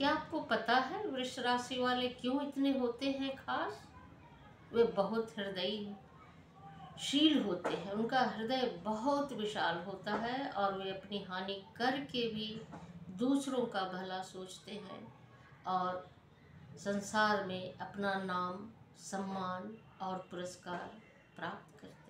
क्या आपको पता है वृक्ष राशि वाले क्यों इतने होते हैं खास? वे बहुत हृदयी शील होते हैं, उनका हृदय बहुत विशाल होता है और वे अपनी हानि करके भी दूसरों का भला सोचते हैं और संसार में अपना नाम, सम्मान और पुरस्कार प्राप्त करते हैं।